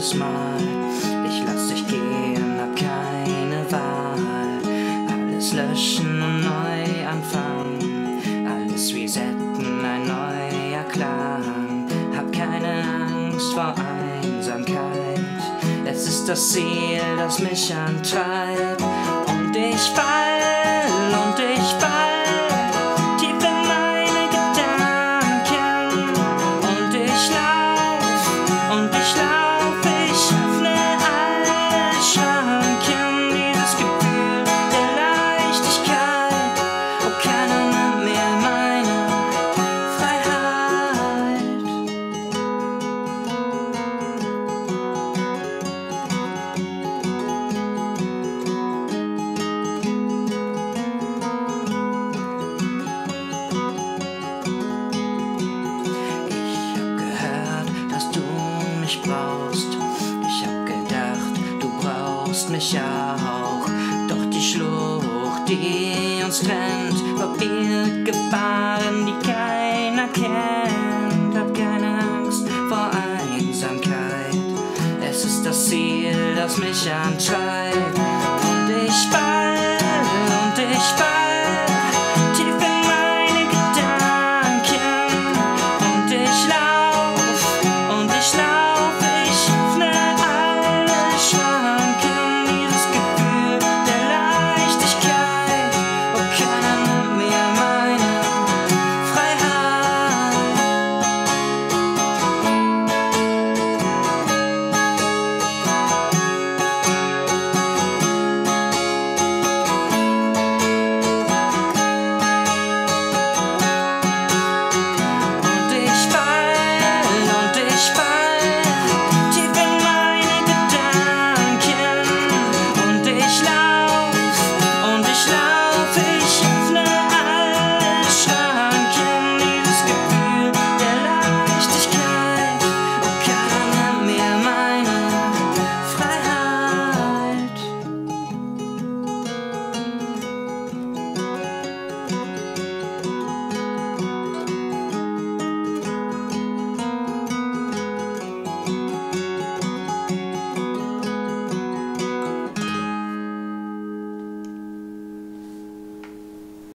jedes Mal. Ich lass dich gehen, hab keine Wahl. Alles löschen und neu anfangen. Alles resetten, ein neuer Klang. Hab keine Angst vor Einsamkeit. Es ist das Ziel, das mich antreibt. Und ich fall, und ich fall. Und ich lauf, und ich lauf. Mich brauchst. Ich hab gedacht, du brauchst mich auch. Doch die Schlucht, die uns trennt, verbirgt Gefahren, die keiner kennt. Hab keine Angst vor Einsamkeit. Es ist das Ziel, das mich antreibt.